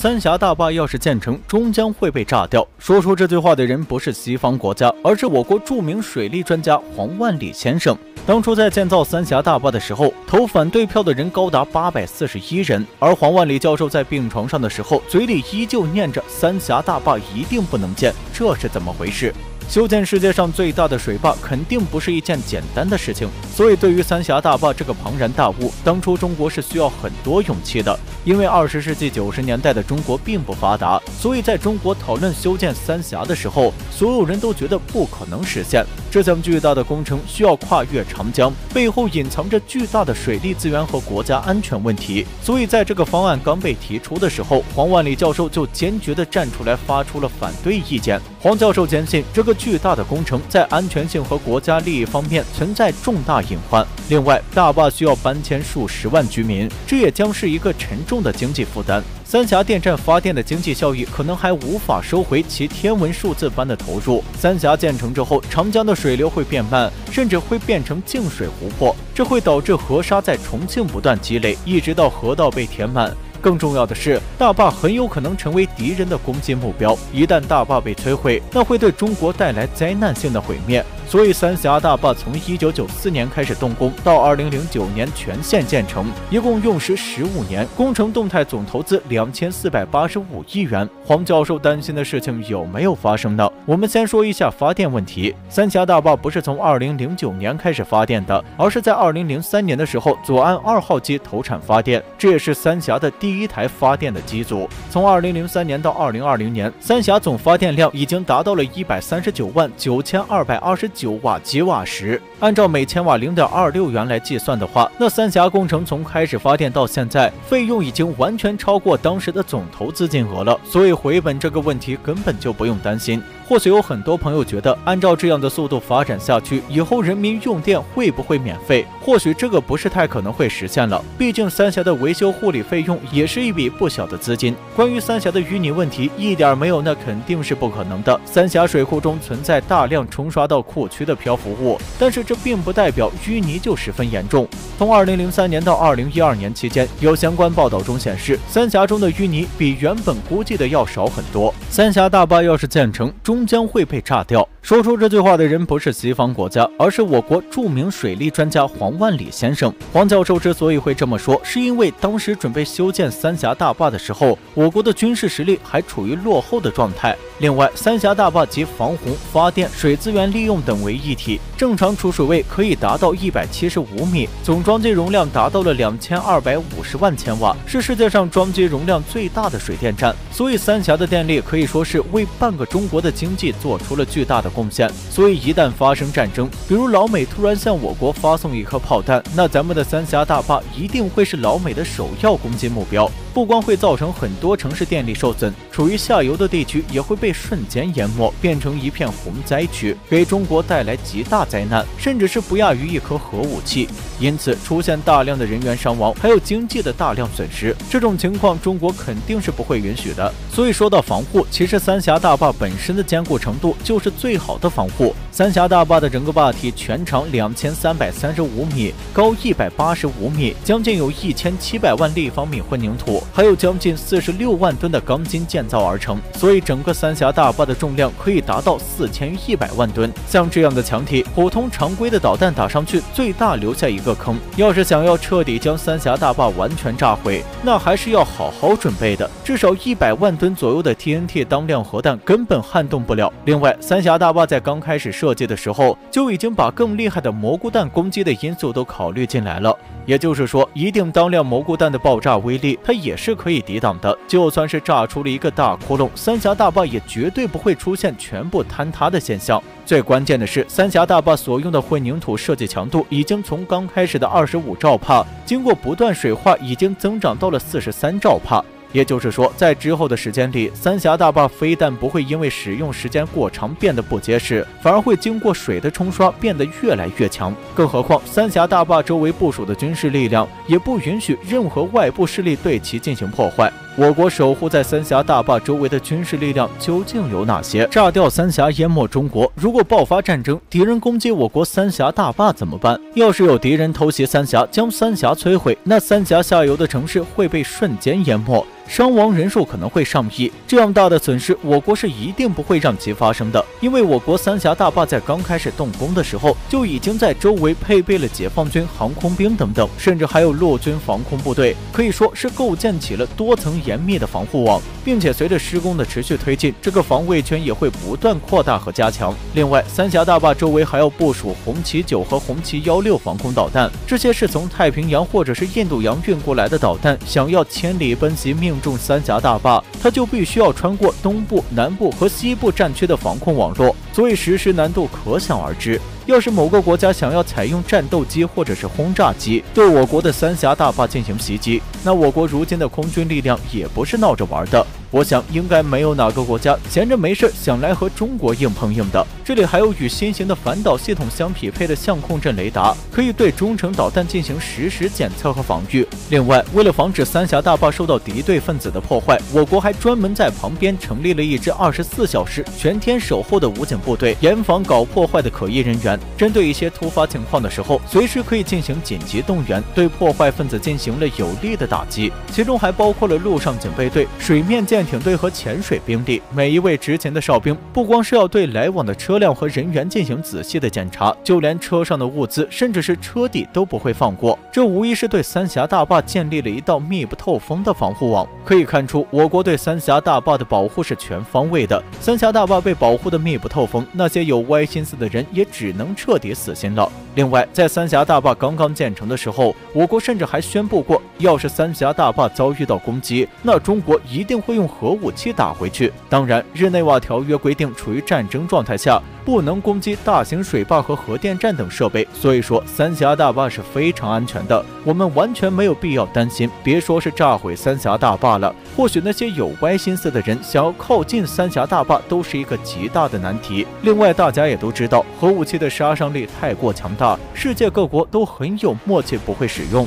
三峡大坝要是建成，终将会被炸掉。说出这句话的人不是西方国家，而是我国著名水利专家黄万里先生。当初在建造三峡大坝的时候，投反对票的人高达八百四十一人，而黄万里教授在病床上的时候，嘴里依旧念着“三峡大坝一定不能建”，这是怎么回事？修建世界上最大的水坝肯定不是一件简单的事情，所以对于三峡大坝这个庞然大物，当初中国是需要很多勇气的。因为二十世纪九十年代的中国并不发达，所以在中国讨论修建三峡的时候，所有人都觉得不可能实现。这项巨大的工程需要跨越长江，背后隐藏着巨大的水利资源和国家安全问题。所以在这个方案刚被提出的时候，黄万里教授就坚决地站出来发出了反对意见。黄教授坚信这个巨大的工程在安全性和国家利益方面存在重大隐患。另外，大坝需要搬迁数十万居民，这也将是一个沉重的经济负担。三峡电站发电的经济效益可能还无法收回其天文数字般的投入。三峡建成之后，长江的水流会变慢，甚至会变成静水湖泊，这会导致河沙在重庆不断积累，一直到河道被填满。更重要的是，大坝很有可能成为敌人的攻击目标。一旦大坝被摧毁，那会对中国带来灾难性的毁灭。所以，三峡大坝从一九九四年开始动工，到二零零九年全线建成，一共用时十五年，工程动态总投资两千四百八十五亿元。黄教授担心的事情有没有发生呢？我们先说一下发电问题。三峡大坝不是从二零零九年开始发电的，而是在二零零三年的时候，左岸二号机投产发电，这也是三峡的第第一台发电的机组。从二零零三年到二零二零年，三峡总发电量已经达到了一百三十九万九千二百二十。九瓦吉瓦时，按照每千瓦零点二六元来计算的话，那三峡工程从开始发电到现在，费用已经完全超过当时的总投资金额了，所以回本这个问题根本就不用担心。或许有很多朋友觉得，按照这样的速度发展下去，以后人民用电会不会免费？或许这个不是太可能会实现了。毕竟三峡的维修护理费用也是一笔不小的资金。关于三峡的淤泥问题，一点没有，那肯定是不可能的。三峡水库中存在大量冲刷到库区的漂浮物，但是这并不代表淤泥就十分严重。从二零零三年到二零一二年期间，有相关报道中显示，三峡中的淤泥比原本估计的要少很多。三峡大坝要是建成，中终将会被炸掉。说出这句话的人不是西方国家，而是我国著名水利专家黄万里先生。黄教授之所以会这么说，是因为当时准备修建三峡大坝的时候，我国的军事实力还处于落后的状态。另外，三峡大坝集防洪、发电、水资源利用等为一体，正常储水位可以达到一百七十五米，总装机容量达到了两千二百五十万千瓦，是世界上装机容量最大的水电站。所以，三峡的电力可以说是为半个中国的经济做出了巨大的贡献。所以，一旦发生战争，比如老美突然向我国发送一颗炮弹，那咱们的三峡大坝一定会是老美的首要攻击目标。不光会造成很多城市电力受损，处于下游的地区也会被瞬间淹没，变成一片洪灾区，给中国带来极大灾难，甚至是不亚于一颗核武器。因此，出现大量的人员伤亡，还有经济的大量损失，这种情况中国肯定是不会允许的。所以说到防护，其实三峡大坝本身的坚固程度就是最好的防护。三峡大坝的整个坝体全长两千三百三十五米，高一百八十五米，将近有一千七百万立方米混凝土。还有将近四十六万吨的钢筋建造而成，所以整个三峡大坝的重量可以达到四千一百万吨。像这样的墙体，普通常规的导弹打上去，最大留下一个坑。要是想要彻底将三峡大坝完全炸毁，那还是要好好准备的。至少一百万吨左右的 TNT 当量核弹根本撼动不了。另外，三峡大坝在刚开始设计的时候，就已经把更厉害的蘑菇弹攻击的因素都考虑进来了。也就是说，一定当量蘑菇弹的爆炸威力，它也是可以抵挡的。就算是炸出了一个大窟窿，三峡大坝也绝对不会出现全部坍塌的现象。最关键的是，三峡大坝所用的混凝土设计强度，已经从刚开始的二十五兆帕，经过不断水化，已经增长到了四十三兆帕。也就是说，在之后的时间里，三峡大坝非但不会因为使用时间过长变得不结实，反而会经过水的冲刷变得越来越强。更何况，三峡大坝周围部署的军事力量也不允许任何外部势力对其进行破坏。我国守护在三峡大坝周围的军事力量究竟有哪些？炸掉三峡，淹没中国。如果爆发战争，敌人攻击我国三峡大坝怎么办？要是有敌人偷袭三峡，将三峡摧毁，那三峡下游的城市会被瞬间淹没。伤亡人数可能会上亿，这样大的损失，我国是一定不会让其发生的。因为我国三峡大坝在刚开始动工的时候，就已经在周围配备了解放军航空兵等等，甚至还有陆军防空部队，可以说是构建起了多层严密的防护网。并且随着施工的持续推进，这个防卫圈也会不断扩大和加强。另外，三峡大坝周围还要部署红旗九和红旗幺六防空导弹，这些是从太平洋或者是印度洋运过来的导弹，想要千里奔袭命中三峡大坝，它就必须要穿过东部、南部和西部战区的防空网络，所以实施难度可想而知。要是某个国家想要采用战斗机或者是轰炸机对我国的三峡大坝进行袭击，那我国如今的空军力量也不是闹着玩的。我想，应该没有哪个国家闲着没事想来和中国硬碰硬的。这里还有与新型的反导系统相匹配的相控阵雷达，可以对中程导弹进行实时检测和防御。另外，为了防止三峡大坝受到敌对分子的破坏，我国还专门在旁边成立了一支二十四小时全天守候的武警部队，严防搞破坏的可疑人员。针对一些突发情况的时候，随时可以进行紧急动员，对破坏分子进行了有力的打击。其中还包括了陆上警备队、水面舰舰艇队和潜水兵力。每一位执勤的哨兵，不光是要对来往的车辆和人员进行仔细的检查，就连车上的物资，甚至是车底都不会放过。这无疑是对三峡大坝建立了一道密不透风的防护网。可以看出，我国对三峡大坝的保护是全方位的。三峡大坝被保护的密不透风，那些有歪心思的人也只能彻底死心了。另外，在三峡大坝刚刚建成的时候，我国甚至还宣布过，要是三峡大坝遭遇到攻击，那中国一定会用核武器打回去。当然，日内瓦条约规定，处于战争状态下，不能攻击大型水坝和核电站等设备。所以说，三峡大坝是非常安全的，我们完全没有必要担心。别说是炸毁三峡大坝了，或许那些有歪心思的人想要靠近三峡大坝，都是一个极大的难题。另外，大家也都知道，核武器的杀伤力太过强大。世界各国都很有默契，不会使用。